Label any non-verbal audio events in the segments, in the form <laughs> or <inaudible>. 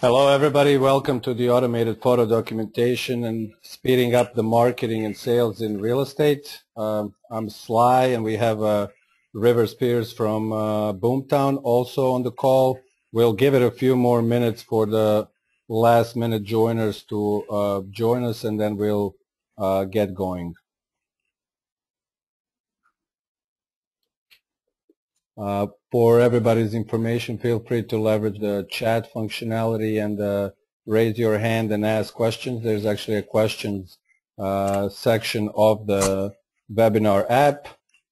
Hello everybody, welcome to the automated photo documentation and speeding up the marketing and sales in real estate. Um, I'm Sly and we have uh, Rivers Pierce from uh, Boomtown also on the call. We'll give it a few more minutes for the last minute joiners to uh, join us and then we'll uh, get going. Uh, for everybody's information, feel free to leverage the chat functionality and uh, raise your hand and ask questions. There's actually a questions uh, section of the webinar app.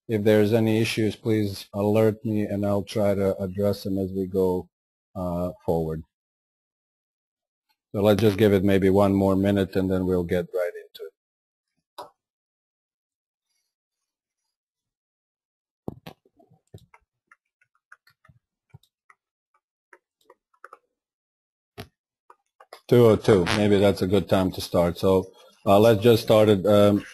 If there's any issues, please alert me and I'll try to address them as we go uh, forward. So let's just give it maybe one more minute and then we'll get right into it. Two oh two. Maybe that's a good time to start. So uh, let's just start it. Um,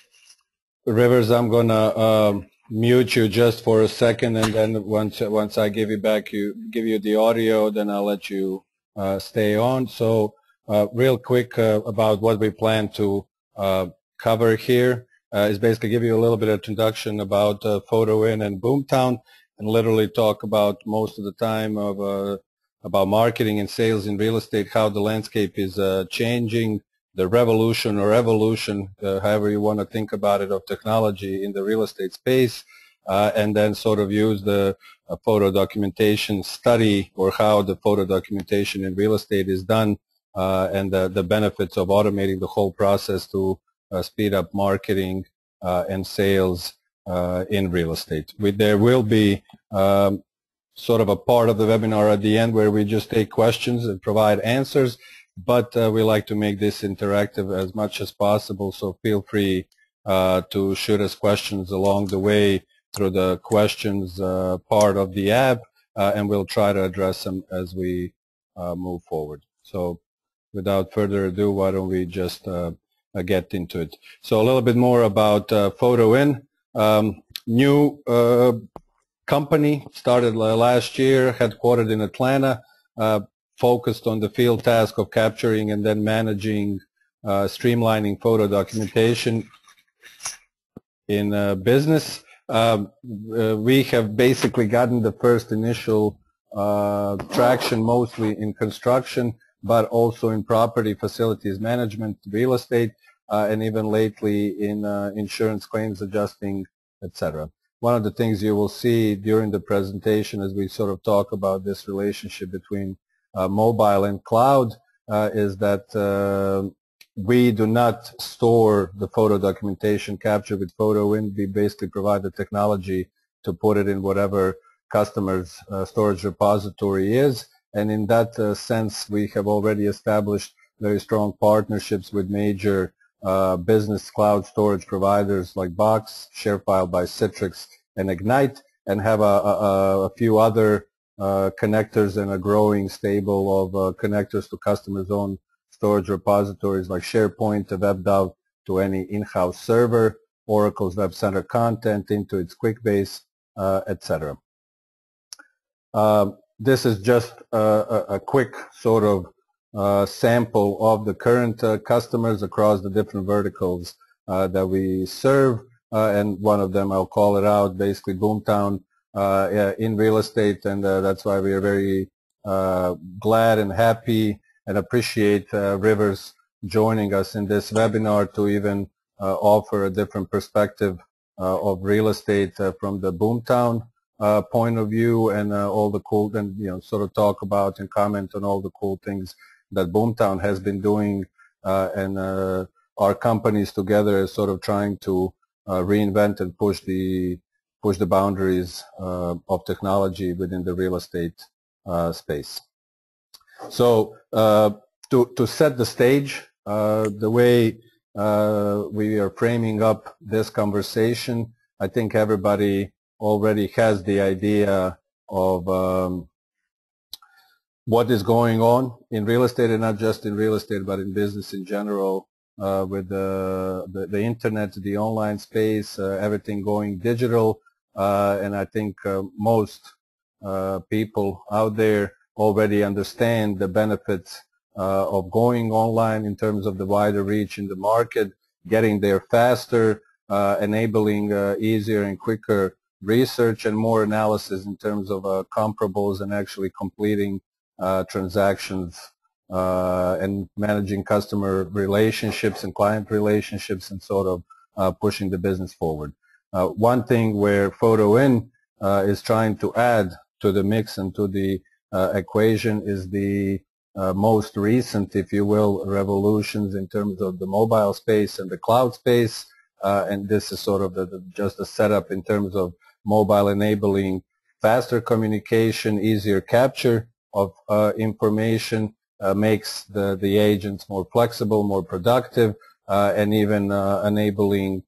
Rivers, I'm gonna um, mute you just for a second, and then once once I give you back, you give you the audio, then I'll let you uh, stay on. So uh, real quick uh, about what we plan to uh, cover here uh, is basically give you a little bit of introduction about FotoIN and Boomtown, and literally talk about most of the time of about marketing and sales in real estate, how the landscape is uh, changing, the revolution or evolution, uh, however you want to think about it, of technology in the real estate space, uh, and then sort of use the uh, photo documentation study or how the photo documentation in real estate is done uh, and the, the, benefits of automating the whole process to uh, speed up marketing and sales in real estate. We, there will be um, sort of a part of the webinar at the end where we just take questions and provide answers, but uh, we like to make this interactive as much as possible, so feel free uh, to shoot us questions along the way through the questions uh, part of the app, uh, and we'll try to address them as we uh, move forward. So without further ado, why don't we just uh, get into it. So a little bit more about FotoIN. Um, new company, started last year, headquartered in Atlanta, uh, focused on the field task of capturing and then managing, uh, streamlining photo documentation in uh, business. Um, uh, we have basically gotten the first initial uh, traction mostly in construction, but also in property facilities management, real estate, uh, and even lately in insurance claims adjusting, etc one of the things you will see during the presentation as we sort of talk about this relationship between uh, mobile and cloud uh, is that uh, we do not store the photo documentation captured with FotoIN. We basically provide the technology to put it in whatever customer's uh, storage repository is. And in that uh, sense, we have already established very strong partnerships with major uh, business cloud storage providers like Box, ShareFile by Citrix, and Egnyte, and have a, a, a few other uh, connectors and a growing stable of uh, connectors to customers' own storage repositories like SharePoint, to WebDAV to any in-house server, Oracle's Web Center content Intuit's QuickBase, uh, etc. Um, this is just a, a, quick sort of uh, sample of the current uh, customers across the different verticals uh, that we serve. and one of them, I'll call it out, basically Boomtown in real estate. And that's why we are very glad and happy and appreciate Rivers joining us in this webinar to even offer a different perspective of real estate from the Boomtown uh, point of view and uh, all the cool and you know sort of talk about and comment on all the cool things that Boomtown has been doing uh, and uh, our companies together is sort of trying to uh, reinvent and push the push the boundaries of technology within the real estate space. So to, to set the stage, the way uh, we are framing up this conversation. I think everybody already has the idea of um, what is going on in real estate and not just in real estate but in business in general uh, with the, the, the internet, the online space, uh, everything going digital. Uh, and I think uh, most uh, people out there already understand the benefits uh, of going online in terms of the wider reach in the market, getting there faster, uh, enabling easier and quicker research and more analysis in terms of uh, comparables and actually completing transactions uh, and managing customer relationships and client relationships and sort of uh, pushing the business forward. Uh, one thing where FotoIN uh, is trying to add to the mix and to the equation is the most recent, if you will, revolutions in terms of the mobile space and the cloud space. and this is sort of the, the, just a setup in terms of mobile enabling faster communication, easier capture of uh, information, uh, makes the, the agents more flexible, more productive, uh, and even enabling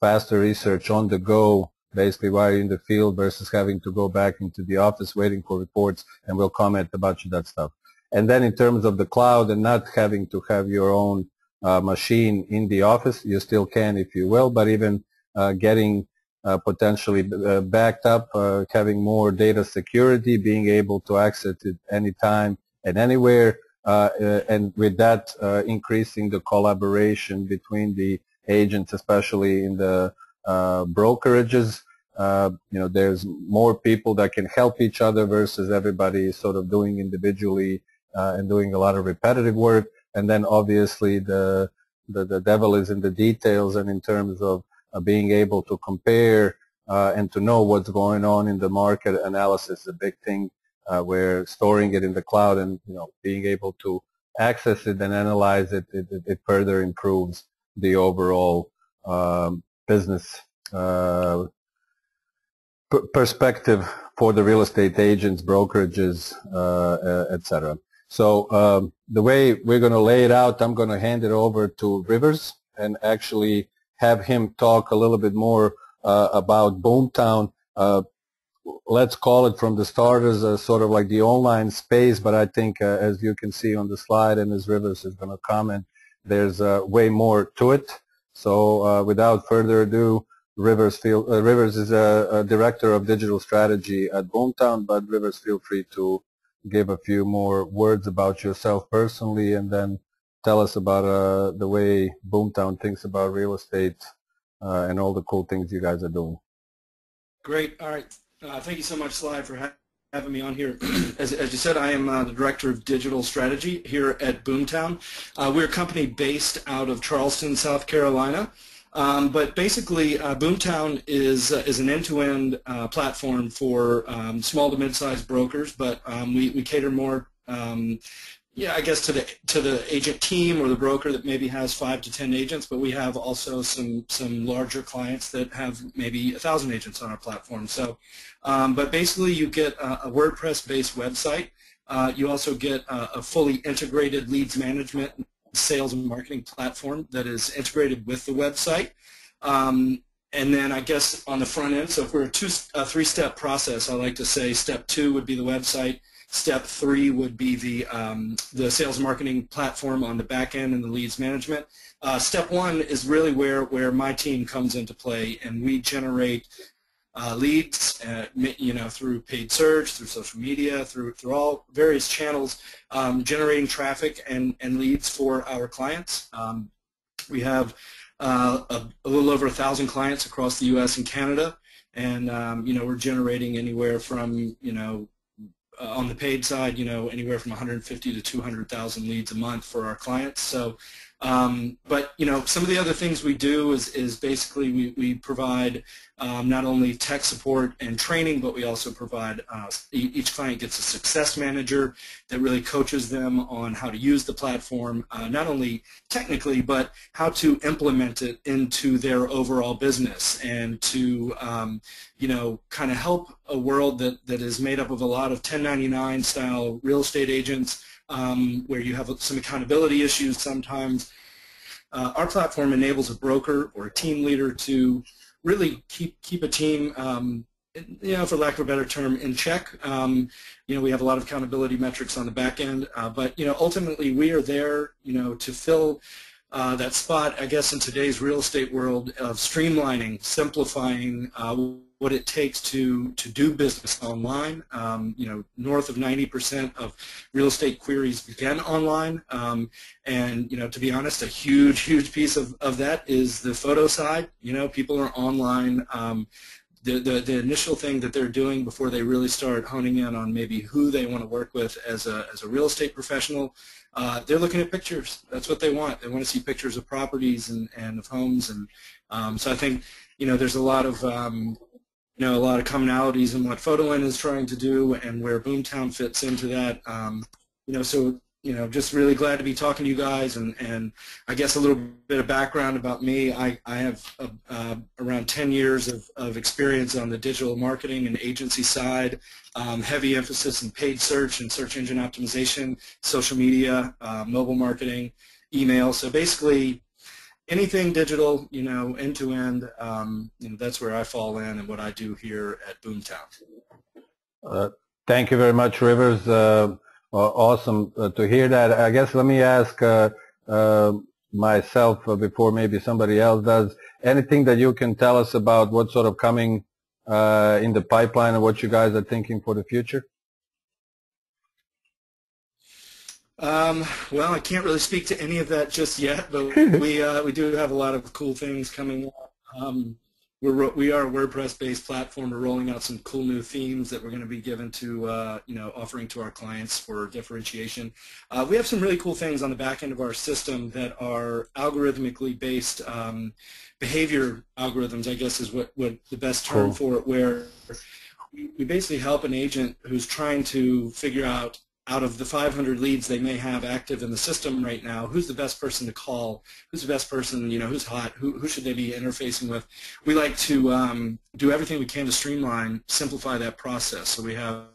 faster research on the go, basically while in the field versus having to go back into the office waiting for reports, and we'll comment about that stuff. And then in terms of the cloud and not having to have your own uh, machine in the office, you still can if you will, but even uh, getting potentially uh, backed up, uh, having more data security, being able to access it anytime and anywhere, uh, uh, and with that uh, increasing the collaboration between the agents, especially in the brokerages. you know, there's more people that can help each other versus everybody sort of doing individually and doing a lot of repetitive work. And then obviously the, the, the devil is in the details and in terms of uh, being able to compare uh, and to know what's going on in the market analysis is a big thing uh, where storing it in the cloud and you know being able to access it and analyze it, it, it further improves the overall um, business uh, perspective for the real estate agents, brokerages, uh, uh etc. So um, the way we're going to lay it out, I'm going to hand it over to Rivers and actually have him talk a little bit more uh, about Boomtown. Uh, let's call it from the start as a sort of like the online space, but I think uh, as you can see on the slide and as Rivers is going to comment, there's uh, way more to it. So uh, without further ado, Rivers, feel, uh, Rivers is a, a, director of digital strategy at Boomtown, but Rivers feel free to give a few more words about yourself personally and then tell us about uh, the way Boomtown thinks about real estate uh, and all the cool things you guys are doing. Great. All right. Uh, thank you so much, Sly, for ha having me on here. <clears throat> as, as, you said, I am uh, the Director of Digital Strategy here at Boomtown. Uh, we're a company based out of Charleston, South Carolina. Um, but basically, uh, Boomtown is is an end-to-end -end, platform for um, small to mid-sized brokers, but um, we, we cater more um, yeah, I guess to the to the agent team or the broker that maybe has five to ten agents, but we have also some some larger clients that have maybe a thousand agents on our platform. So, um, but basically, you get a, a WordPress-based website. Uh, you also get a, a, fully integrated leads management, sales and marketing platform that is integrated with the website. Um, and then I guess on the front end, so if we're a, two, a three-step process, I like to say step two would be the website. Step three would be the, um, the sales marketing platform on the back end and the leads management. Uh, step one is really where, where my team comes into play, and we generate uh, leads, uh, you know, through paid search, through social media, through through all various channels, um, generating traffic and, and leads for our clients. Um, we have uh, a, a, little over a thousand clients across the U.S. and Canada, and um, you know we're generating anywhere from you know uh, on the paid side, you know, anywhere from 150 to 200,000 leads a month for our clients. So, um, but you know, some of the other things we do is, is basically we, we provide um, not only tech support and training, but we also provide, uh, each client gets a success manager that really coaches them on how to use the platform, uh, not only technically, but how to implement it into their overall business and to, um, you know, kind of help a world that, that is made up of a lot of 1099 style real estate agents um, where you have some accountability issues sometimes. Uh, our platform enables a broker or a team leader to really keep keep a team, um, you know, for lack of a better term, in check. Um, you know, we have a lot of accountability metrics on the back end, uh, but you know, ultimately we are there, you know, to fill uh, that spot, I guess, in today's real estate world of streamlining, simplifying uh, what it takes to to do business online. Um, you know, north of 90% of real estate queries begin online, um, and you know, to be honest, a huge huge piece of of that is the photo side. You know, people are online. Um, the, the, the initial thing that they're doing before they really start honing in on maybe who they want to work with as a, as a real estate professional, uh, they're looking at pictures. That's what they want. They want to see pictures of properties and, and of homes. And um, so I think, you know, there's a lot of, um, you know, a lot of commonalities in what FotoIN is trying to do and where Boomtown fits into that. Um, you know, so you know, just really glad to be talking to you guys, and, and I guess a little bit of background about me. I, I have uh, uh, around 10 years of, of experience on the digital marketing and agency side, um, heavy emphasis in paid search and search engine optimization, social media, uh, mobile marketing, email. So basically, anything digital, you know, end to end, um, you know, that's where I fall in and what I do here at Boomtown. Uh, thank you very much, Rivers. Uh, awesome uh, to hear that. I guess let me ask uh, uh, myself before maybe somebody else does. Anything that you can tell us about what's sort of coming in the pipeline and what you guys are thinking for the future? Um, well, I can't really speak to any of that just yet, but <laughs> we uh, we do have a lot of cool things coming up. Um, we're we are a WordPress-based platform. We're rolling out some cool new themes that we're going to be given to uh, you know offering to our clients for differentiation. Uh, we have some really cool things on the back end of our system that are algorithmically based um, behavior algorithms. I guess is what what the best term cool. for it. Where we basically help an agent who's trying to figure out out of the 500 leads they may have active in the system right now, who's the best person to call? Who's the best person, you know, who's hot? Who, who should they be interfacing with? We like to um, do everything we can to streamline, simplify that process. So we have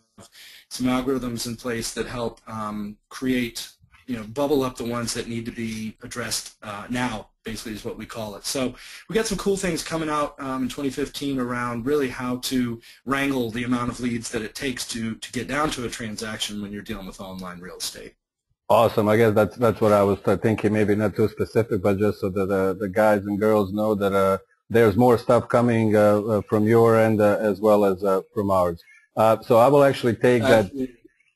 some algorithms in place that help um, create you know, bubble up the ones that need to be addressed uh, now, basically is what we call it. So we got some cool things coming out um, in 2015 around really how to wrangle the amount of leads that it takes to, to get down to a transaction when you're dealing with online real estate. Awesome. I guess that's that's what I was thinking. Maybe not too specific, but just so that uh, the guys and girls know that uh, there's more stuff coming uh, uh from your end uh, as well as uh, from ours. so I will actually take that.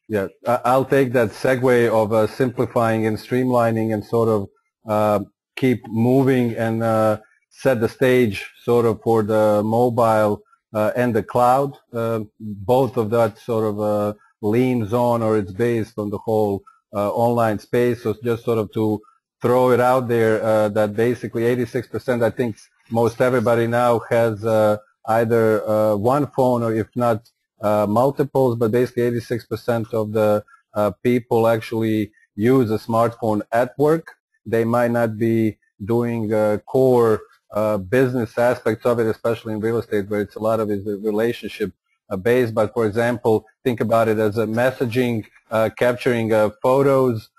Yeah, I'll take that segue of uh, simplifying and streamlining and sort of uh, keep moving and uh, set the stage sort of for the mobile uh, and the cloud. Uh, both of that sort of uh, leans on or it's based on the whole online space. So just sort of to throw it out there that basically 86% I think most everybody now has either one phone or if not multiples, but basically 86% of the uh, people actually use a smartphone at work. They might not be doing uh, core uh, business aspects of it, especially in real estate, where it's a lot of it is relationship uh, based. But for example, think about it as a messaging, capturing photos,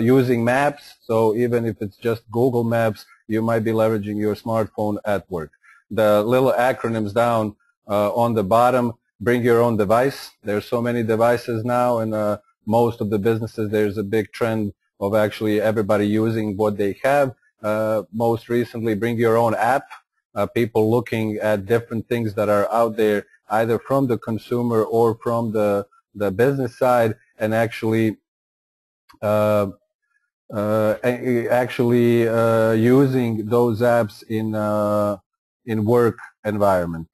using maps. So even if it's just Google Maps, you might be leveraging your smartphone at work. The little acronyms down on the bottom bring your own device. There's so many devices now, and uh, most of the businesses, there's a big trend of actually everybody using what they have. Uh, most recently, bring your own app. Uh, people looking at different things that are out there, either from the consumer or from the the business side, and actually uh, uh, actually uh, using those apps in in work environment.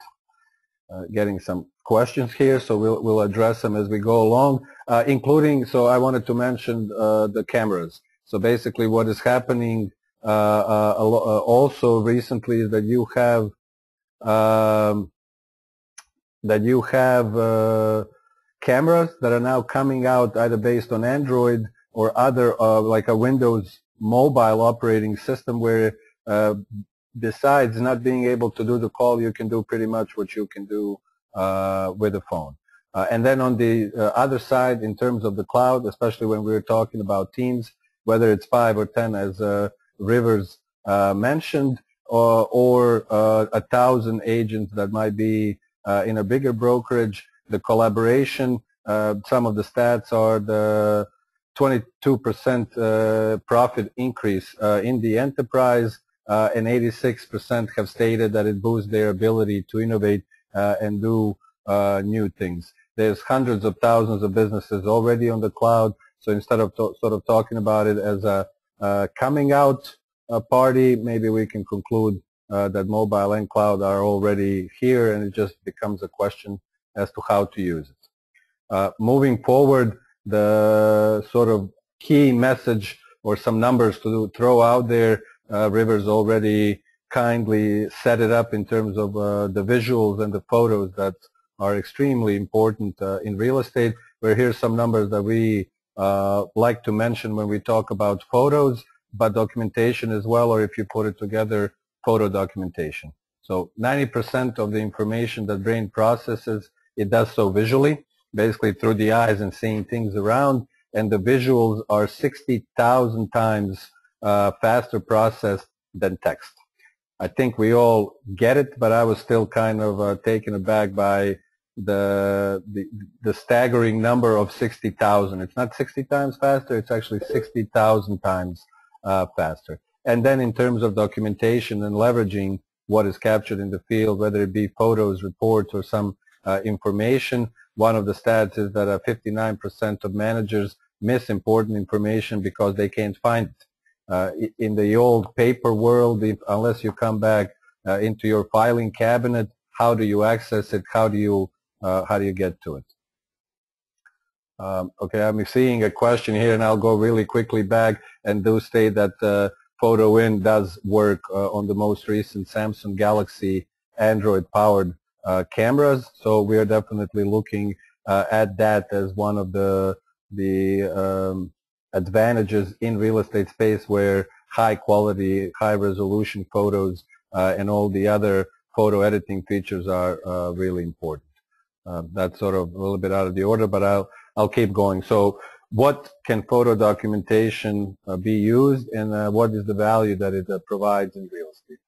getting some questions here, so we'll, we'll address them as we go along, uh, including, so I wanted to mention uh, the cameras. So basically what is happening uh, uh, uh also recently is that you have um, that you have uh, cameras that are now coming out either based on Android or other like a Windows mobile operating system where besides not being able to do the call, you can do pretty much what you can do with a phone. Uh, and then on the uh, other side, in terms of the cloud, especially when we are talking about teams, whether it's five or ten, as Rivers mentioned, or, a thousand agents that might be in a bigger brokerage, the collaboration, some of the stats are the 22% uh, profit increase uh, in the enterprise, uh, and 86% have stated that it boosts their ability to innovate uh, and do uh, new things. There's hundreds of thousands of businesses already on the cloud, so instead of sort of talking about it as a coming out party, maybe we can conclude uh, that mobile and cloud are already here and it just becomes a question as to how to use it. Uh, moving forward, the sort of key message or some numbers to throw out there, uh, Rivers already kindly set it up in terms of uh, the visuals and the photos that are extremely important uh, in real estate. Where here's some numbers that we uh, like to mention when we talk about photos, but documentation as well, or if you put it together, photo documentation. So 90% of the information that brain processes, it does so visually, basically through the eyes and seeing things around, and the visuals are 60,000 times uh, faster processed than text. I think we all get it, but I was still kind of uh, taken aback by the, the, the staggering number of 60,000. It's not 60 times faster, it's actually 60,000 times uh, faster. And then in terms of documentation and leveraging what is captured in the field, whether it be photos, reports, or some uh, information, one of the stats is that 59% of managers miss important information because they can't find it. Uh, in the old paper world, if, unless you come back uh, into your filing cabinet, how do you access it? How do you uh, how do you get to it? Um, okay, I'm seeing a question here, and I'll go really quickly back and do state that uh, FotoIN does work uh, on the most recent Samsung Galaxy Android-powered uh, cameras, so we are definitely looking at that as one of the the um, advantages in real estate space where high quality, high resolution photos uh, and all the other photo editing features are uh, really important. Uh, that's sort of a little bit out of the order, but I'll, I'll keep going. So what can photo documentation uh, be used and uh, what is the value that it uh, provides in real estate?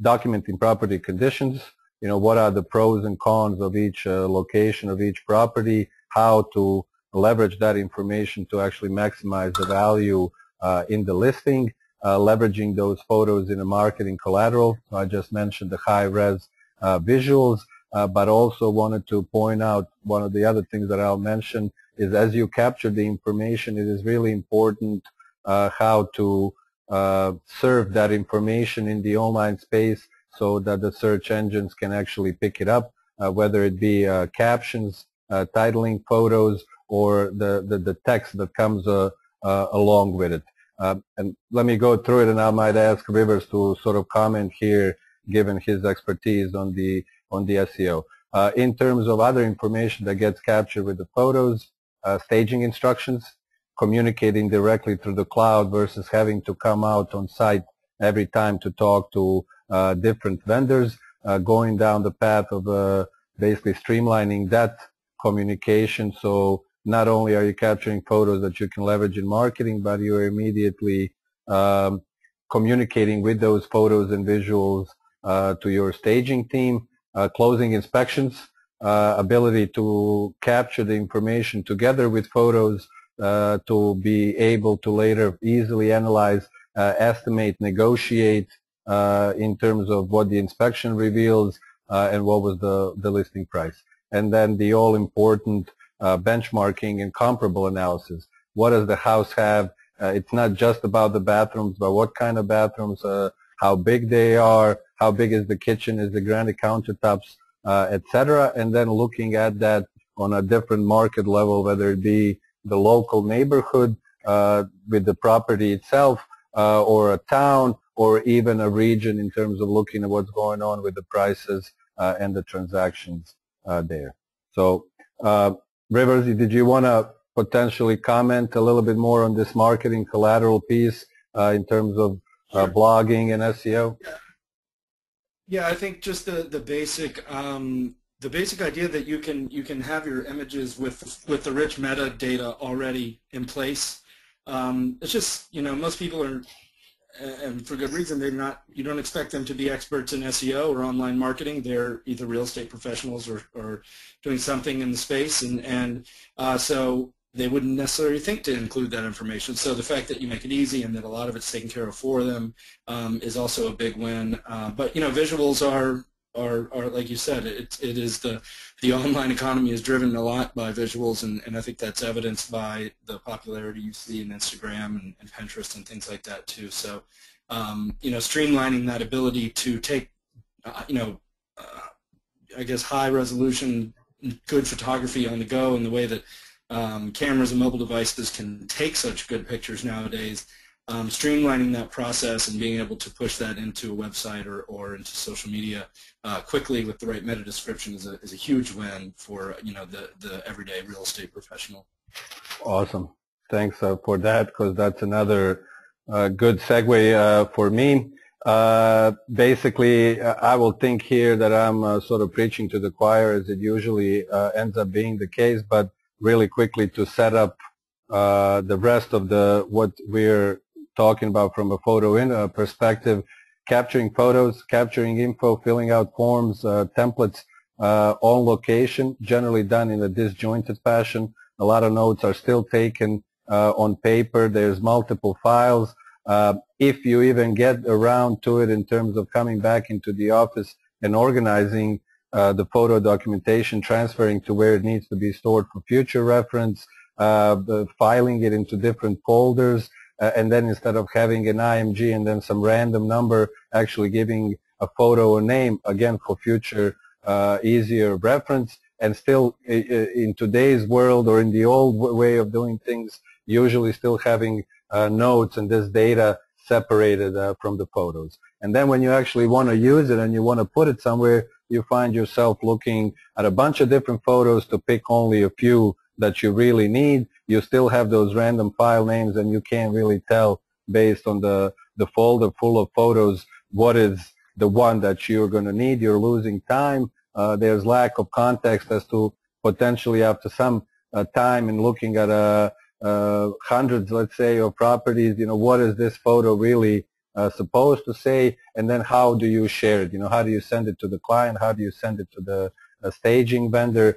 documenting property conditions, you know, what are the pros and cons of each location of each property, how to leverage that information to actually maximize the value uh, in the listing, uh, leveraging those photos in a marketing collateral. So I just mentioned the high-res uh, visuals, uh, but also wanted to point out one of the other things that I'll mention is as you capture the information, it is really important uh, how to uh, serve that information in the online space so that the search engines can actually pick it up, whether it be captions, titling photos, or the, the, the text that comes uh, uh, along with it. Um, and let me go through it and I might ask Rivers to sort of comment here given his expertise on the on the SEO. Uh, in terms of other information that gets captured with the photos, uh, staging instructions, communicating directly through the cloud versus having to come out on site every time to talk to uh, different vendors, uh, going down the path of basically streamlining that communication so not only are you capturing photos that you can leverage in marketing, but you are immediately um, communicating with those photos and visuals uh, to your staging team, uh, closing inspections, uh, ability to capture the information together with photos uh, to be able to later easily analyze, uh, estimate, negotiate uh, in terms of what the inspection reveals and what was the, the listing price. And then the all-important uh, benchmarking and comparable analysis. What does the house have? Uh, it's not just about the bathrooms, but what kind of bathrooms, uh, how big they are, how big is the kitchen, is the granite countertops, uh, etc. And then looking at that on a different market level, whether it be the local neighborhood uh, with the property itself, uh, or a town, or even a region in terms of looking at what's going on with the prices and the transactions there. So Rivers, did you want to potentially comment a little bit more on this marketing collateral piece uh, in terms of uh, blogging and SEO? Yeah, I think just the the basic um, the basic idea that you can you can have your images with with the rich metadata already in place. Um, it's just you know most people are and for good reason, they're not, you don't expect them to be experts in SEO or online marketing. They're either real estate professionals or, or doing something in the space. And, and uh, so they wouldn't necessarily think to include that information. So the fact that you make it easy and that a lot of it's taken care of for them um, is also a big win. Uh, but, you know, visuals are are, are like you said, it, it is the, the online economy is driven a lot by visuals, and, and I think that's evidenced by the popularity you see in Instagram and, and Pinterest and things like that too. So, um, you know, streamlining that ability to take, uh, you know, uh, I guess high resolution, good photography on the go and the way that um, cameras and mobile devices can take such good pictures nowadays um, streamlining that process and being able to push that into a website or, or into social media uh, quickly with the right meta description is a, is a huge win for you know the, the everyday real estate professional. Awesome. Thanks uh, for that because that's another uh, good segue uh, for me. Uh, basically, uh, I will think here that I'm sort of preaching to the choir as it usually ends up being the case, but really quickly to set up the rest of the what we're talking about from a photo in a perspective, capturing photos, capturing info, filling out forms, uh, templates uh, on location, generally done in a disjointed fashion. A lot of notes are still taken uh, on paper. There's multiple files. Uh, if you even get around to it in terms of coming back into the office and organizing uh, the photo documentation, transferring to where it needs to be stored for future reference, uh, filing it into different folders, uh, and then instead of having an IMG and then some random number, actually giving a photo or name, again, for future uh, easier reference. And still, in today's world or in the old way of doing things, usually still having uh, notes and this data separated uh, from the photos. And then when you actually want to use it and you want to put it somewhere, you find yourself looking at a bunch of different photos to pick only a few that you really need you still have those random file names and you can't really tell based on the, the folder full of photos what is the one that you're going to need. You're losing time. Uh, there's lack of context as to potentially after some uh, time in looking at uh, uh hundreds, let's say, of properties, you know, what is this photo really uh, supposed to say? And then how do you share it? You know, how do you send it to the client? How do you send it to the uh, staging vendor?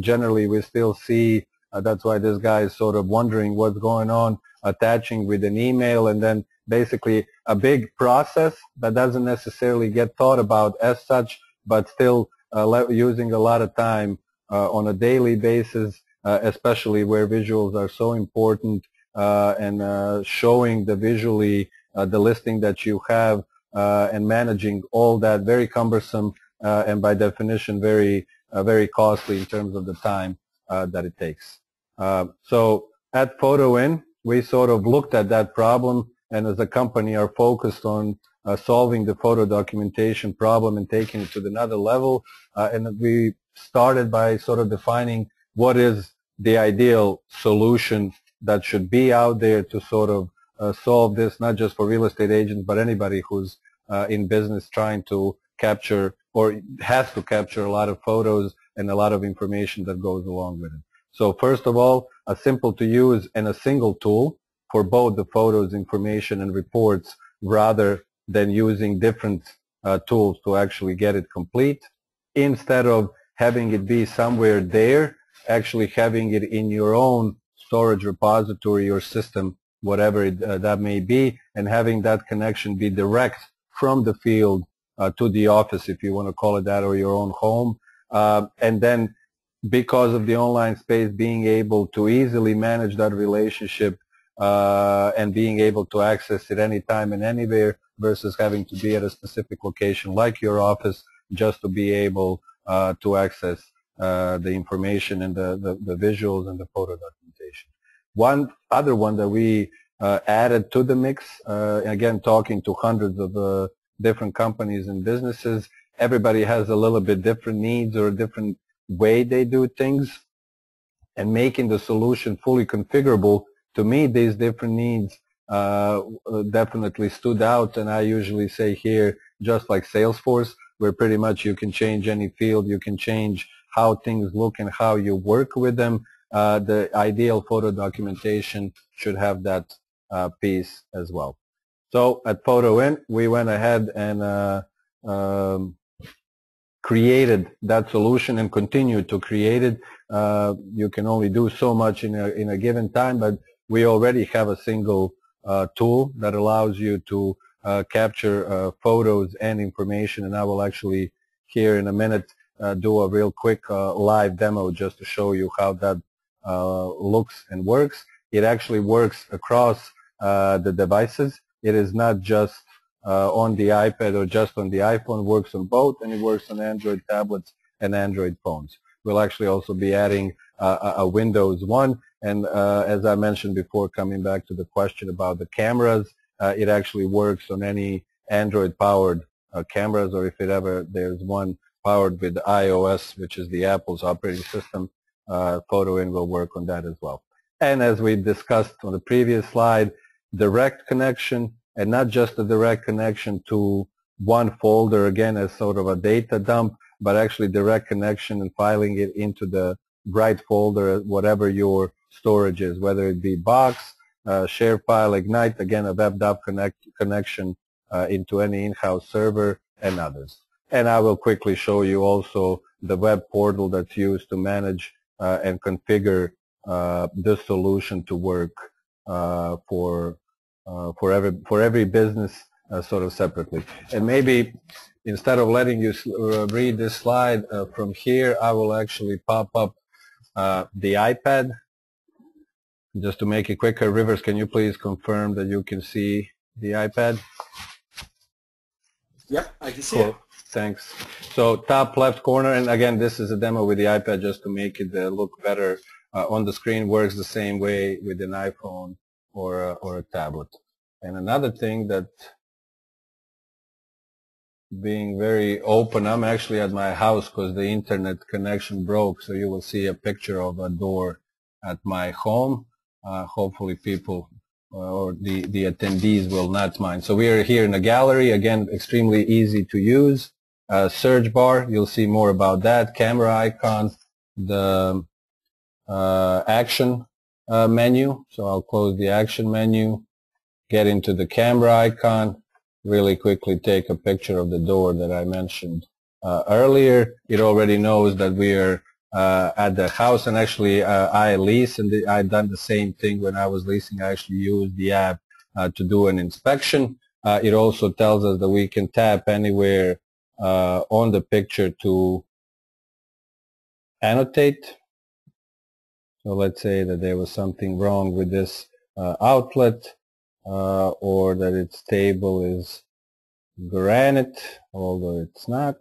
generally, we still see uh, that's why this guy is sort of wondering what's going on, attaching with an email, and then basically a big process that doesn't necessarily get thought about as such, but still uh, using a lot of time uh, on a daily basis, uh, especially where visuals are so important uh, and uh, showing the visually the listing that you have and managing all that very cumbersome and by definition very very costly in terms of the time that it takes. Uh, so at FotoIN, we sort of looked at that problem and as a company are focused on uh, solving the photo documentation problem and taking it to another level. Uh, and we started by sort of defining what is the ideal solution that should be out there to sort of uh, solve this, not just for real estate agents, but anybody who's uh, in business trying to capture or has to capture a lot of photos and a lot of information that goes along with it. So first of all, a simple to use and a single tool for both the photos, information, and reports rather than using different uh, tools to actually get it complete. Instead of having it be somewhere there, actually having it in your own storage repository or system, whatever it, uh, that may be, and having that connection be direct from the field uh, to the office, if you want to call it that, or your own home. Uh, and then because of the online space being able to easily manage that relationship uh, and being able to access it anytime and anywhere versus having to be at a specific location like your office just to be able uh, to access uh, the information and the, the, the, visuals and the photo documentation. One other one that we uh, added to the mix, uh, again talking to hundreds of uh, different companies and businesses, everybody has a little bit different needs or different way they do things and making the solution fully configurable, to meet these different needs uh, definitely stood out and I usually say here just like Salesforce where pretty much you can change any field, you can change how things look and how you work with them. Uh, the ideal photo documentation should have that uh, piece as well. So at Photo FotoIN, we went ahead and uh, um, created that solution and continue to create it. Uh, you can only do so much in a, in a given time, but we already have a single uh, tool that allows you to uh, capture uh, photos and information, and I will actually here in a minute uh, do a real quick uh, live demo just to show you how that looks and works. It actually works across the devices. It is not just uh, on the iPad or just on the iPhone. Works on both and it works on Android tablets and Android phones. We'll actually also be adding uh, a Windows One and as I mentioned before coming back to the question about the cameras it actually works on any Android powered cameras or if it ever there's one powered with iOS, which is the Apple's operating system. Uh, FotoIN will work on that as well. And as we discussed on the previous slide, direct connection, and not just a direct connection to one folder, again, as sort of a data dump, but actually direct connection and filing it into the right folder, whatever your storage is, whether it be Box, uh, share file, Egnyte, again, a WebDAV connect, connection uh, into any in-house server, and others. And I will quickly show you also the web portal that's used to manage uh, and configure uh, this solution to work uh, for for every for every business uh, sort of separately. And maybe instead of letting you uh, read this slide from here, I will actually pop up the iPad just to make it quicker. Rivers, can you please confirm that you can see the iPad? Yep, I can see cool. it. Thanks. So top left corner, and again, this is a demo with the iPad just to make it uh, look better uh, on the screen. Works the same way with an iPhone or a, or a tablet. And another thing that being very open, I'm actually at my house because the internet connection broke, so you will see a picture of a door at my home. Uh, hopefully people uh, or the, the attendees will not mind. So we are here in a gallery, again, extremely easy to use uh, search bar. You'll see more about that. Camera icon, the uh, action uh, menu. So I'll close the action menu, get into the camera icon, really quickly take a picture of the door that I mentioned uh, earlier. It already knows that we are uh, at the house and actually uh, I lease and I've done the same thing when I was leasing. I actually used the app to do an inspection. it also tells us that we can tap anywhere uh, on the picture to annotate. So let's say that there was something wrong with this uh, outlet uh, or that its table is granite, although it's not.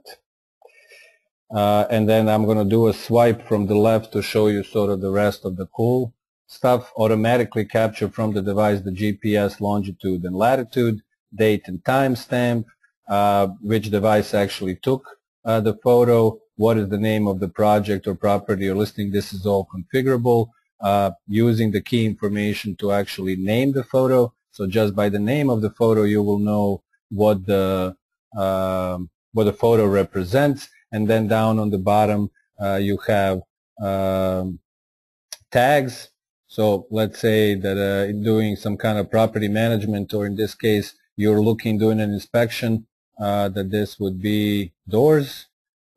Uh, and then I'm going to do a swipe from the left to show you sort of the rest of the cool stuff. Automatically capture from the device the GPS longitude and latitude, date and timestamp, uh, which device actually took uh, the photo, what is the name of the project or property or listing. This is all configurable uh, using the key information to actually name the photo. So just by the name of the photo, you will know what the um, what the photo represents. And then down on the bottom, uh, you have um, tags. So let's say that uh, doing some kind of property management, or in this case, you're looking doing an inspection uh, that this would be doors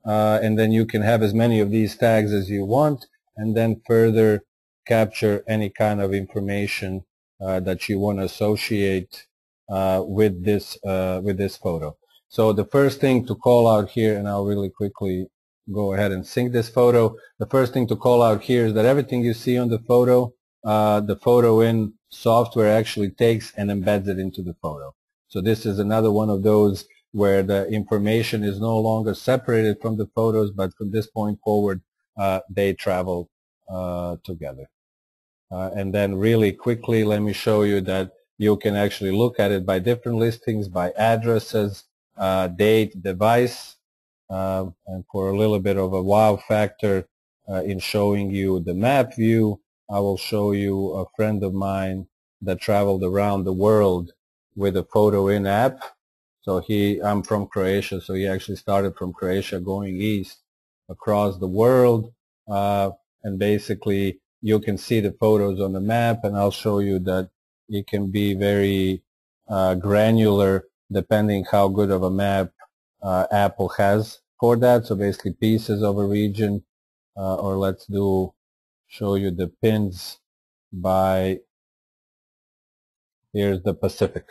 uh, and then you can have as many of these tags as you want and then further capture any kind of information uh, that you want to associate uh, with this uh, with this photo. So the first thing to call out here and I'll really quickly go ahead and sync this photo. The first thing to call out here is that everything you see on the photo the FotoIN software actually takes and embeds it into the photo. So this is another one of those where the information is no longer separated from the photos, but from this point forward, uh, they travel uh, together. Uh, and then really quickly, let me show you that you can actually look at it by different listings, by addresses, uh, date, device, uh, and for a little bit of a wow factor uh, in showing you the map view, I will show you a friend of mine that traveled around the world with a FotoIN app so he, I'm from Croatia, so he actually started from Croatia going east across the world. Uh, and basically you can see the photos on the map and I'll show you that it can be very uh, granular depending how good of a map uh, Apple has for that. So basically pieces of a region uh, or let's do show you the pins by here's the Pacific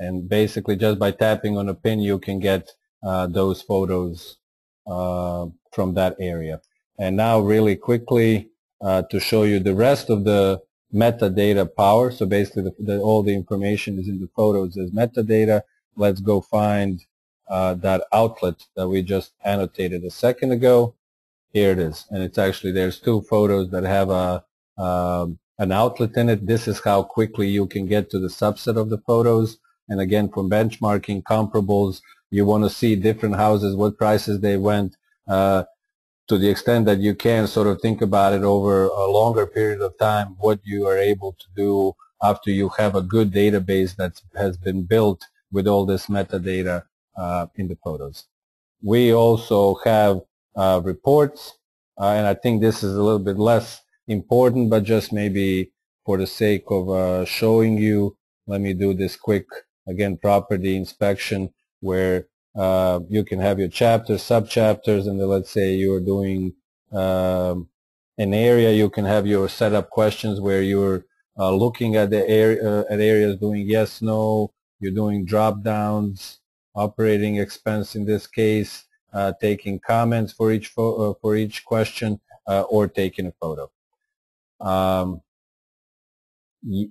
and basically just by tapping on a pin you can get uh, those photos uh, from that area. And now really quickly uh, to show you the rest of the metadata power. So basically the, the, all the information is in the photos as metadata. Let's go find uh, that outlet that we just annotated a second ago. Here it is. And it's actually, there's two photos that have a, um, an outlet in it. This is how quickly you can get to the subset of the photos. And again, from benchmarking comparables, you want to see different houses, what prices they went, uh, to the extent that you can sort of think about it over a longer period of time, what you are able to do after you have a good database that has been built with all this metadata uh, in the photos. We also have uh, reports, uh, and I think this is a little bit less important, but just maybe for the sake of uh, showing you, let me do this quick, again, property inspection where uh, you can have your chapters, sub-chapters, and then let's say you're doing um, an area, you can have your setup questions where you're uh, looking at the area, uh, at areas doing yes, no, you're doing drop downs, operating expense in this case, uh, taking comments for each uh, for each question, uh, or taking a photo. Um,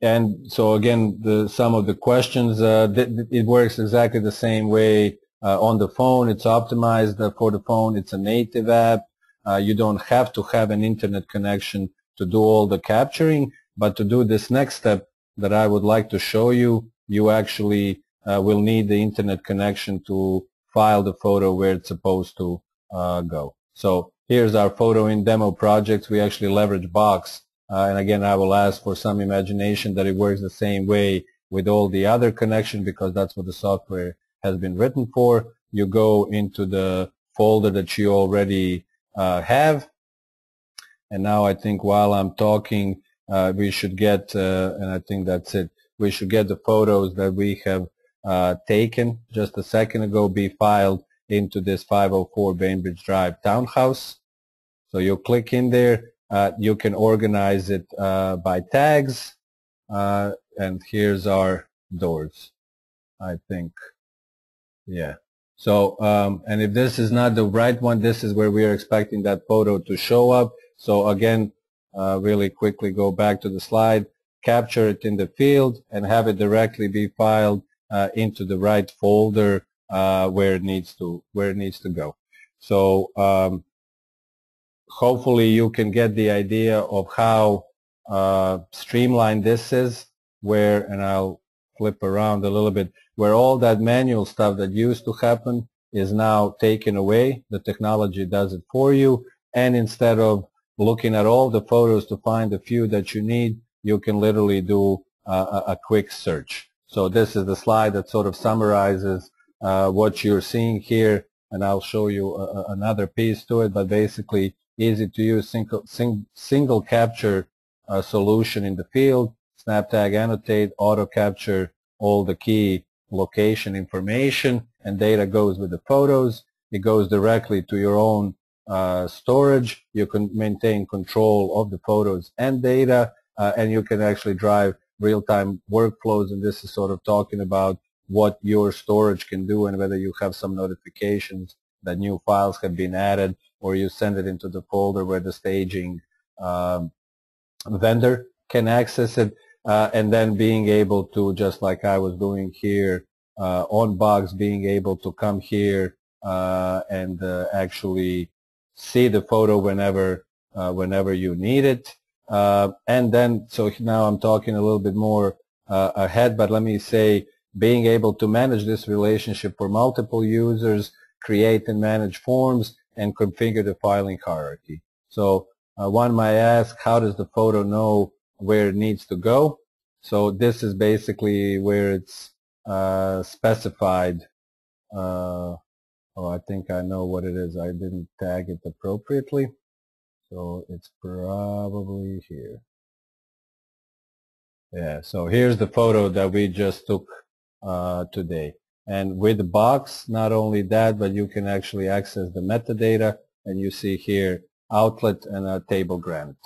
and so again, the, some of the questions, it works exactly the same way uh, on the phone. It's optimized for the phone. It's a native app. Uh, you don't have to have an internet connection to do all the capturing, but to do this next step that I would like to show you, you actually uh, will need the internet connection to file the photo where it's supposed to uh, go. So here's our FotoIN demo project. We actually leverage Box. Uh, and again, I will ask for some imagination that it works the same way with all the other connection because that's what the software has been written for. You go into the folder that you already uh, have. And now I think while I'm talking, uh, we should get, uh, and I think that's it, we should get the photos that we have uh, taken just a second ago be filed into this 504 Bainbridge Drive townhouse. So you click in there, you can organize it uh, by tags, and here's our doors, I think. Yeah. So, um, and if this is not the right one, this is where we are expecting that photo to show up. So again, uh, really quickly go back to the slide, capture it in the field, and have it directly be filed uh, into the right folder uh, where it needs to where it needs to go. So um, hopefully you can get the idea of how uh, streamlined this is. Where, and I'll flip around a little bit where all that manual stuff that used to happen is now taken away. The technology does it for you. And instead of looking at all the photos to find the few that you need, you can literally do uh, a, quick search. So this is the slide that sort of summarizes uh, what you're seeing here. And I'll show you a, another piece to it, but basically easy to use single, sing, single capture uh, solution in the field, snap tag annotate, auto capture all the key location information and data goes with the photos. It goes directly to your own uh, storage. You can maintain control of the photos and data uh, and you can actually drive real-time workflows and this is sort of talking about what your storage can do and whether you have some notifications that new files have been added or you send it into the folder where the staging um, vendor can access it uh, and then being able to, just like I was doing here uh, on Box, being able to come here uh, and uh, actually see the photo whenever uh, whenever you need it. Uh, and then, so now I'm talking a little bit more ahead, but let me say, being able to manage this relationship for multiple users, create and manage forms, and configure the filing hierarchy. So one might ask, how does the photo know where it needs to go. So this is basically where it's uh, specified. Uh, oh, I think I know what it is. I didn't tag it appropriately. So it's probably here. Yeah, so here's the photo that we just took uh, today. And with the box, not only that, but you can actually access the metadata and you see here outlet and a table grant.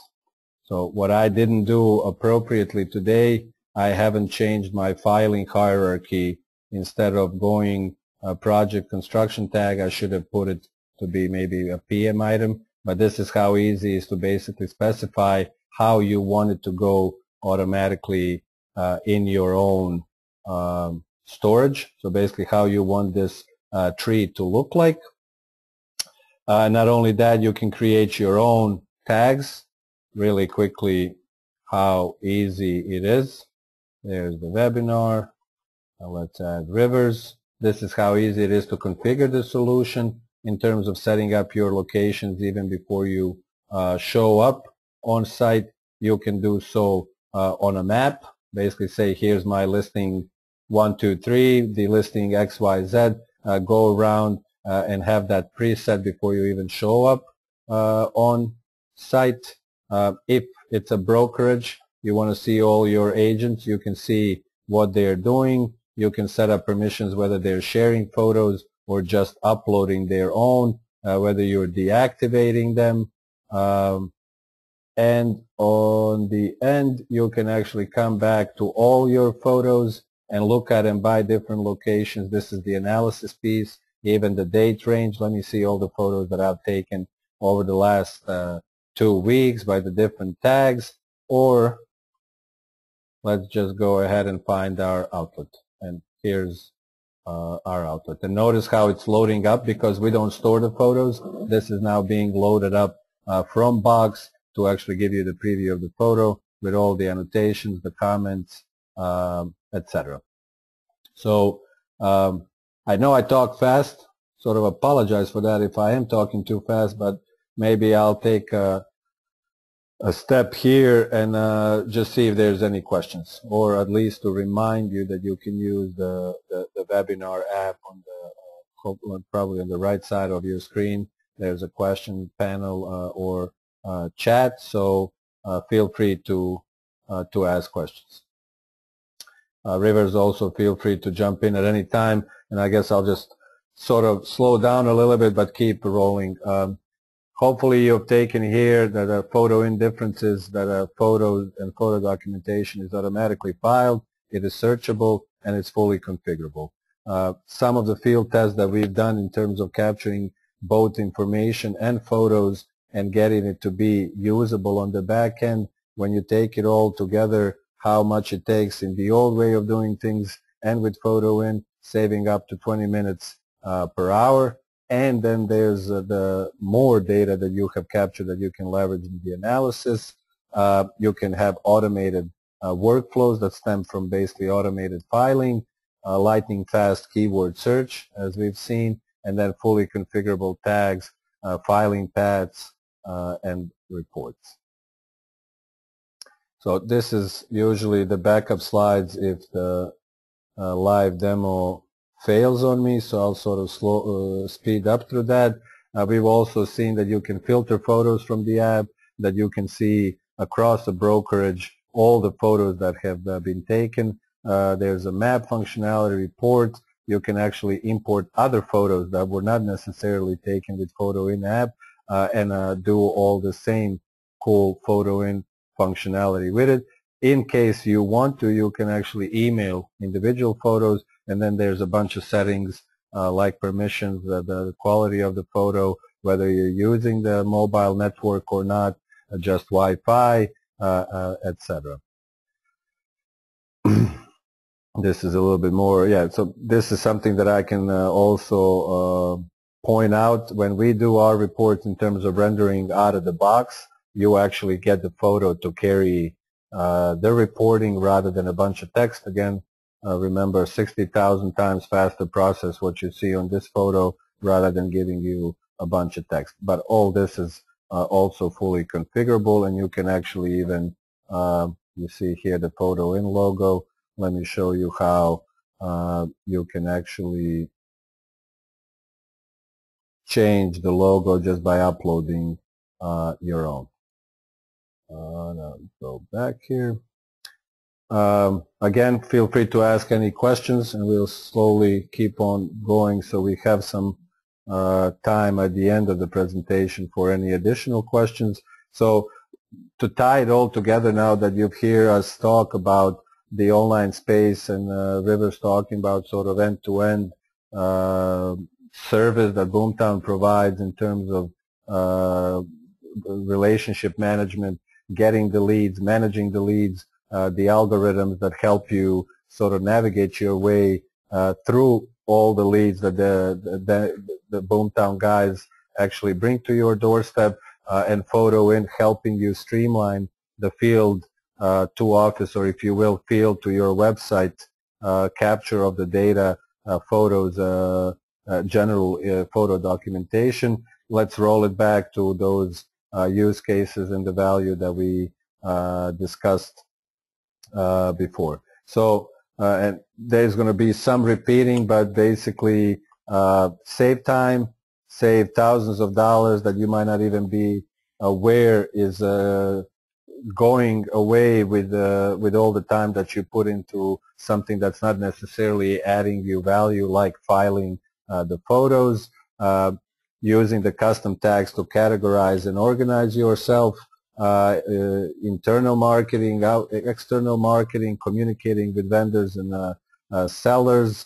So what I didn't do appropriately today, I haven't changed my filing hierarchy. Instead of going a project construction tag, I should have put it to be maybe a PM item, but this is how easy it is to basically specify how you want it to go automatically uh, in your own um, storage. So basically how you want this uh, tree to look like. Uh, not only that, you can create your own tags really quickly how easy it is. There's the webinar. Now let's add rivers. This is how easy it is to configure the solution in terms of setting up your locations even before you uh, show up on site. You can do so uh, on a map. Basically say, here's my listing 123, the listing XYZ. Uh, go around uh, and have that preset before you even show up uh, on site. Uh, if it's a brokerage, you want to see all your agents, you can see what they're doing. You can set up permissions whether they're sharing photos or just uploading their own, uh, whether you're deactivating them. Um, and on the end, you can actually come back to all your photos and look at them by different locations. This is the analysis piece, even the date range. Let me see all the photos that I've taken over the last uh, two weeks by the different tags, or let's just go ahead and find our output. And here's uh, our output. And notice how it's loading up because we don't store the photos. This is now being loaded up uh, from Box to actually give you the preview of the photo with all the annotations, the comments, um, etc. So um, I know I talk fast, sort of apologize for that if I am talking too fast, but maybe I'll take a, a step here and uh, just see if there's any questions, or at least to remind you that you can use the, the, the webinar app on the uh, probably on the right side of your screen. There's a question panel uh, or uh, chat, so uh, feel free to to ask questions. Rivers also feel free to jump in at any time, and I guess I'll just sort of slow down a little bit but keep rolling. Um, hopefully you've taken here that a photo indifferences, that a photo and photo documentation is automatically filed, it is searchable, and it's fully configurable. Uh, some of the field tests that we've done in terms of capturing both information and photos and getting it to be usable on the back end, when you take it all together, how much it takes in the old way of doing things and with FotoIN, saving up to 20 minutes uh, per hour, and then there's uh, the more data that you have captured that you can leverage in the analysis. Uh, you can have automated uh, workflows that stem from basically automated filing, uh, lightning fast keyword search as we've seen, and then fully configurable tags, uh, filing paths, and reports. So this is usually the backup slides if the live demo fails on me, so I'll sort of slow, uh, speed up through that. Uh, we've also seen that you can filter photos from the app, that you can see across the brokerage all the photos that have uh, been taken. Uh, there's a map functionality report. You can actually import other photos that were not necessarily taken with FotoIN app uh, and uh, do all the same cool FotoIN functionality with it. In case you want to, you can actually email individual photos and then there's a bunch of settings uh, like permissions, uh, the quality of the photo, whether you're using the mobile network or not, just Wi-Fi, uh, uh etc. <clears throat> this is a little bit more, yeah, so this is something that I can uh, also uh, point out when we do our reports in terms of rendering out of the box, you actually get the photo to carry the reporting rather than a bunch of text. Again, uh, remember 60,000 times faster process what you see on this photo rather than giving you a bunch of text. But all this is uh, also fully configurable and you can actually even, uh, you see here the FotoIN logo. Let me show you how uh, you can actually change the logo just by uploading uh, your own. Uh, now go back here. Um, again, feel free to ask any questions and we'll slowly keep on going so we have some uh, time at the end of the presentation for any additional questions. So to tie it all together now that you've heard us talk about the online space and uh, Rivers talking about sort of end-to-end -end, uh, service that Boomtown provides in terms of uh, relationship management, getting the leads, managing the leads, uh, the algorithms that help you sort of navigate your way uh, through all the leads that the, the, the Boomtown guys actually bring to your doorstep uh, and FotoIN helping you streamline the field uh, to office or if you will field to your website uh, capture of the data uh, photos general photo documentation. Let's roll it back to those use cases and the value that we discussed before. So and there's going to be some repeating but basically save time save thousands of dollars that you might not even be aware is uh, going away with uh, with all the time that you put into something that's not necessarily adding you value, like filing uh, the photos, uh, using the custom tags to categorize and organize yourself, uh, uh, internal marketing, out, external marketing, communicating with vendors and uh, sellers,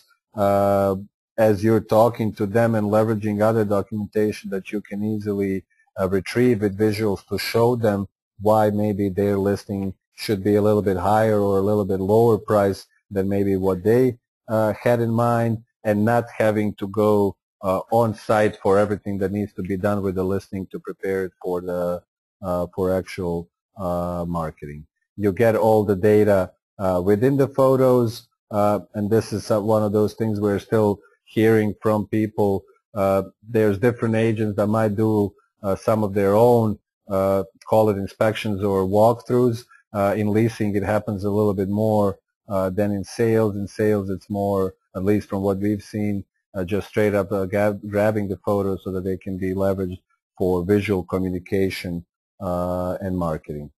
as you're talking to them and leveraging other documentation that you can easily uh, retrieve with visuals to show them why maybe their listing should be a little bit higher or a little bit lower price than maybe what they uh, had in mind and not having to go uh, on site for everything that needs to be done with the listing to prepare it for the uh, for actual uh, marketing. You get all the data uh, within the photos and this is one of those things we're still hearing from people. there's different agents that might do uh, some of their own, uh, call it inspections or walkthroughs. Uh, in leasing, it happens a little bit more than in sales. In sales, it's more, at least from what we've seen, just straight up grabbing the photos so that they can be leveraged for visual communication and marketing.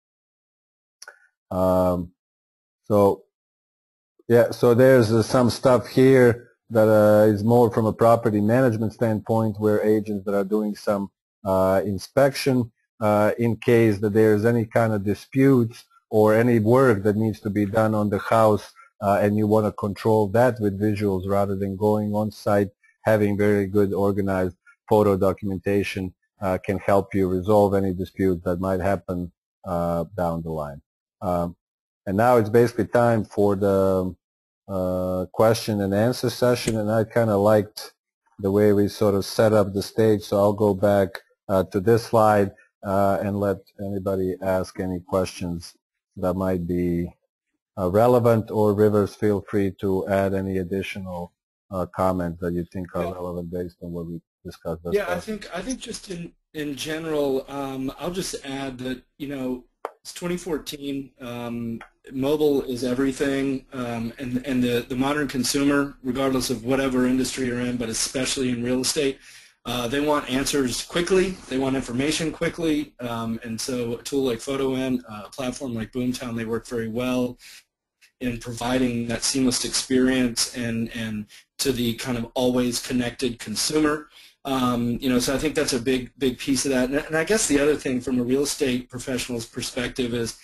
Um, so yeah, so there's uh, some stuff here that uh, is more from a property management standpoint where agents that are doing some uh, inspection uh, in case that there's any kind of disputes or any work that needs to be done on the house uh, and you want to control that with visuals rather than going on site having very good organized photo documentation uh, can help you resolve any dispute that might happen uh, down the line. Um, and now it's basically time for the uh, question and answer session and I kind of liked the way we sort of set up the stage so I'll go back uh, to this slide uh, and let anybody ask any questions that might be relevant or Rivers feel free to add any additional comments that you think are relevant based on what we discussed. Yeah, I think I think just in in general, um, I'll just add that you know it's 2014. Um, mobile is everything, um, and and the the modern consumer, regardless of whatever industry you're in, but especially in real estate, uh, they want answers quickly. They want information quickly. Um, and so a tool like FotoIN, uh, a platform like Boomtown, they work very well in providing that seamless experience and, and to the kind of always connected consumer. Um, you know, so I think that's a big, big piece of that. And, and I guess the other thing from a real estate professional's perspective is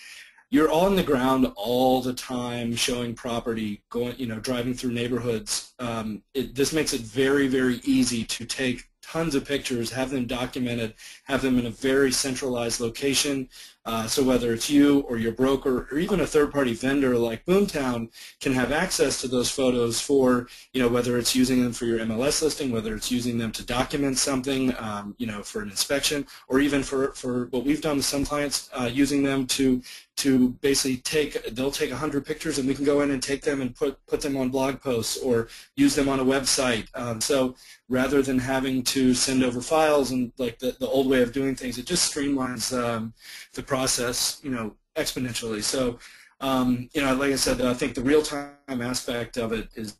you're on the ground all the time showing property, going, you know, driving through neighborhoods. Um, it, this makes it very, very easy to take tons of pictures, have them documented, have them in a very centralized location. Uh, so whether it's you or your broker or even a third-party vendor like Boomtown can have access to those photos for, you know, whether it's using them for your MLS listing, whether it's using them to document something, um, you know, for an inspection, or even for, for what we've done with some clients, uh, using them to to basically take, they'll take 100 pictures and we can go in and take them and put, put them on blog posts or use them on a website. Um, so rather than having to send over files and like the, the old way of doing things, it just streamlines um, the process, you know, exponentially. So, um, you know, like I said, I think the real-time aspect of it is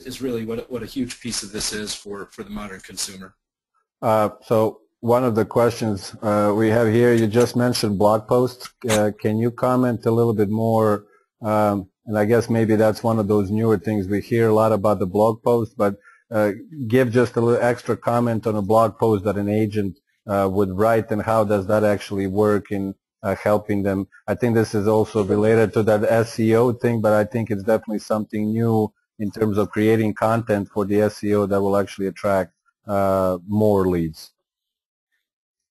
is really what what a huge piece of this is for for the modern consumer. Uh, so one of the questions uh, we have here, you just mentioned blog posts. Uh, can you comment a little bit more? Um, and I guess maybe that's one of those newer things. We hear a lot about the blog post, but uh, give just a little extra comment on a blog post that an agent uh, would write and how does that actually work in uh, helping them. I think this is also related to that SEO thing, but I think it's definitely something new in terms of creating content for the SEO that will actually attract uh, more leads.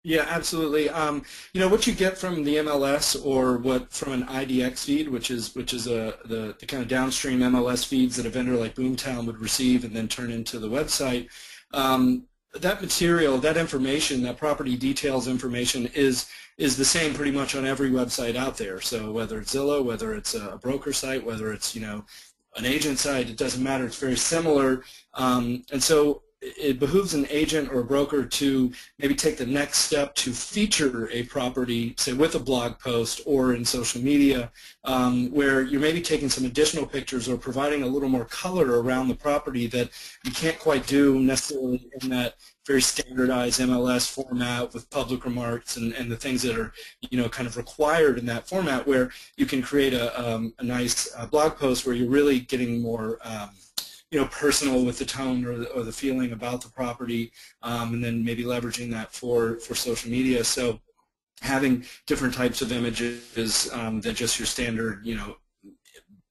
Yeah, absolutely. Um, you know what you get from the MLS or what from an IDX feed, which is which is a the, the kind of downstream MLS feeds that a vendor like Boomtown would receive and then turn into the website. Um, that material, that information, that property details information is is the same pretty much on every website out there. So whether it's Zillow, whether it's a broker site, whether it's you know an agent site, it doesn't matter. It's very similar. Um, and so it behooves an agent or a broker to maybe take the next step to feature a property, say with a blog post or in social media, um, where you're maybe taking some additional pictures or providing a little more color around the property that you can't quite do necessarily in that very standardized MLS format with public remarks and, and the things that are, you know, kind of required in that format where you can create a, um, a nice uh, blog post where you're really getting more um, you know, personal with the tone or the, or the feeling about the property, um, and then maybe leveraging that for, for social media. So having different types of images um, than just your standard, you know,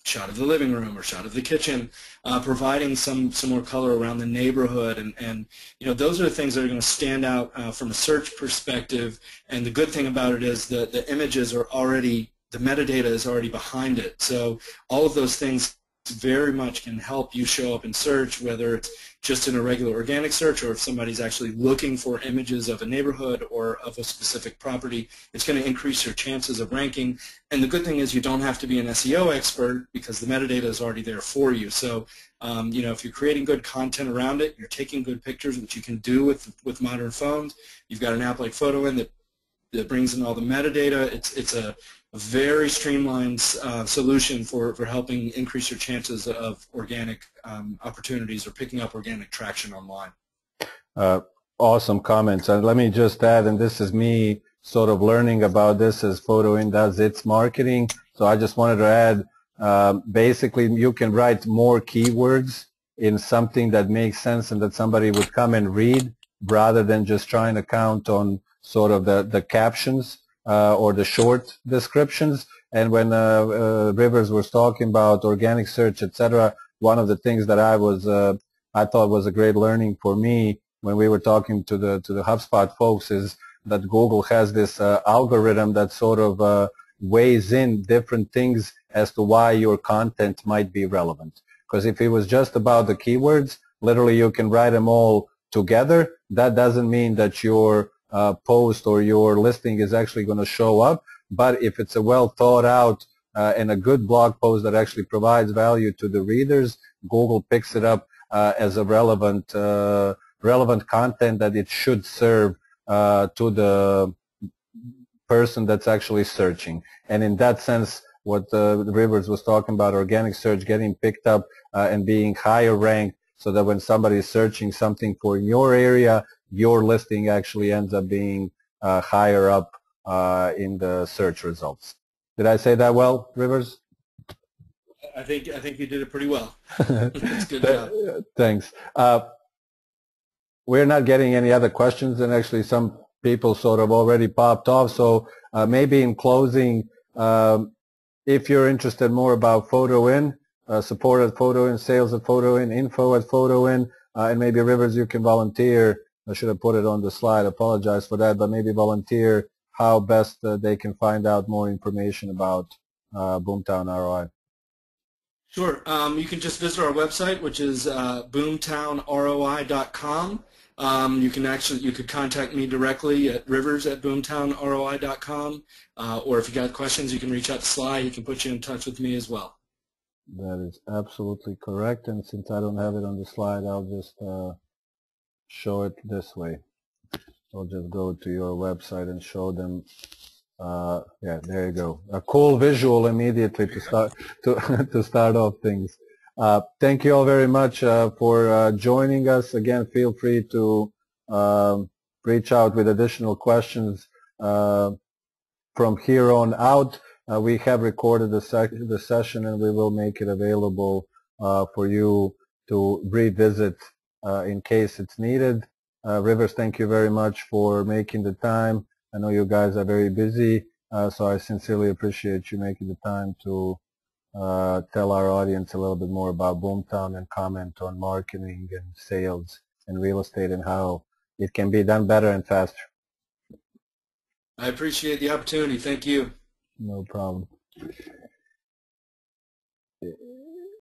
shot of the living room or shot of the kitchen, uh, providing some, some more color around the neighborhood. And, and, you know, those are the things that are going to stand out uh, from a search perspective. And the good thing about it is that the images are already, the metadata is already behind it. So all of those things very much can help you show up in search, whether it's just in a regular organic search or if somebody's actually looking for images of a neighborhood or of a specific property, it's going to increase your chances of ranking. And the good thing is you don't have to be an SEO expert because the metadata is already there for you. So, um, you know, if you're creating good content around it, you're taking good pictures, which you can do with with modern phones. You've got an app like FotoIN that that brings in all the metadata. It's it's a very streamlined uh, solution for, for helping increase your chances of organic um, opportunities or picking up organic traction online. Uh, awesome comments. And let me just add, and this is me sort of learning about this as FotoIN does its marketing. So I just wanted to add, uh, basically you can write more keywords in something that makes sense and that somebody would come and read rather than just trying to count on sort of the, the captions uh, or the short descriptions. And when uh, uh, Rivers was talking about organic search, etc., one of the things that I was I thought was a great learning for me when we were talking to the to the HubSpot folks is that Google has this uh, algorithm that sort of uh, weighs in different things as to why your content might be relevant. Because if it was just about the keywords, literally you can write them all together. That doesn't mean that your uh, post or your listing is actually going to show up. But if it's a well thought out uh, and a good blog post that actually provides value to the readers, Google picks it up uh, as a relevant uh, relevant content that it should serve uh, to the person that's actually searching. And in that sense, what uh, Rivers was talking about, organic search getting picked up and being higher ranked so that when somebody is searching something for your area, your listing actually ends up being uh, higher up uh, in the search results. Did I say that well, Rivers? I think I think you did it pretty well. <laughs> That's good job. Thanks. Uh, we're not getting any other questions, and actually some people sort of already popped off. So uh, maybe in closing, um, if you're interested more about FotoIN, uh, support at FotoIN, sales at FotoIN, info at FotoIN, uh, and maybe Rivers, you can volunteer I should have put it on the slide. Apologize for that, but maybe volunteer how best uh, they can find out more information about uh, Boomtown ROI. Sure. Um, you can just visit our website, which is uh, boomtownroi.com. Um, you can actually you could contact me directly at rivers at boomtownroi.com, uh, or if you got questions, you can reach out to Sly. He can put you in touch with me as well. That is absolutely correct. And since I don't have it on the slide, I'll just uh, show it this way. I'll just go to your website and show them. Uh, yeah, there you go. A cool visual immediately to start <laughs> to <laughs> to start off things. Uh, thank you all very much uh, for uh, joining us. Again, feel free to um, reach out with additional questions uh, from here on out. Uh, we have recorded the, the session and we will make it available for you to revisit in case it's needed. Uh, Rivers, thank you very much for making the time. I know you guys are very busy, uh, so I sincerely appreciate you making the time to tell our audience a little bit more about Boomtown and comment on marketing and sales and real estate and how it can be done better and faster. I appreciate the opportunity. Thank you. No problem.